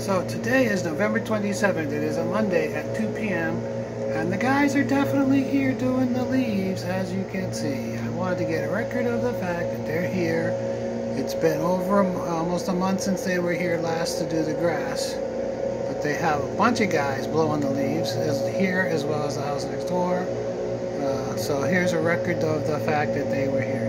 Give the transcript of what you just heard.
So today is November 27th. It is a Monday at 2 p.m. And the guys are definitely here doing the leaves, as you can see. I wanted to get a record of the fact that they're here. It's been over almost a month since they were here last to do the grass. But they have a bunch of guys blowing the leaves as here as well as the house next door. Uh, so here's a record of the fact that they were here.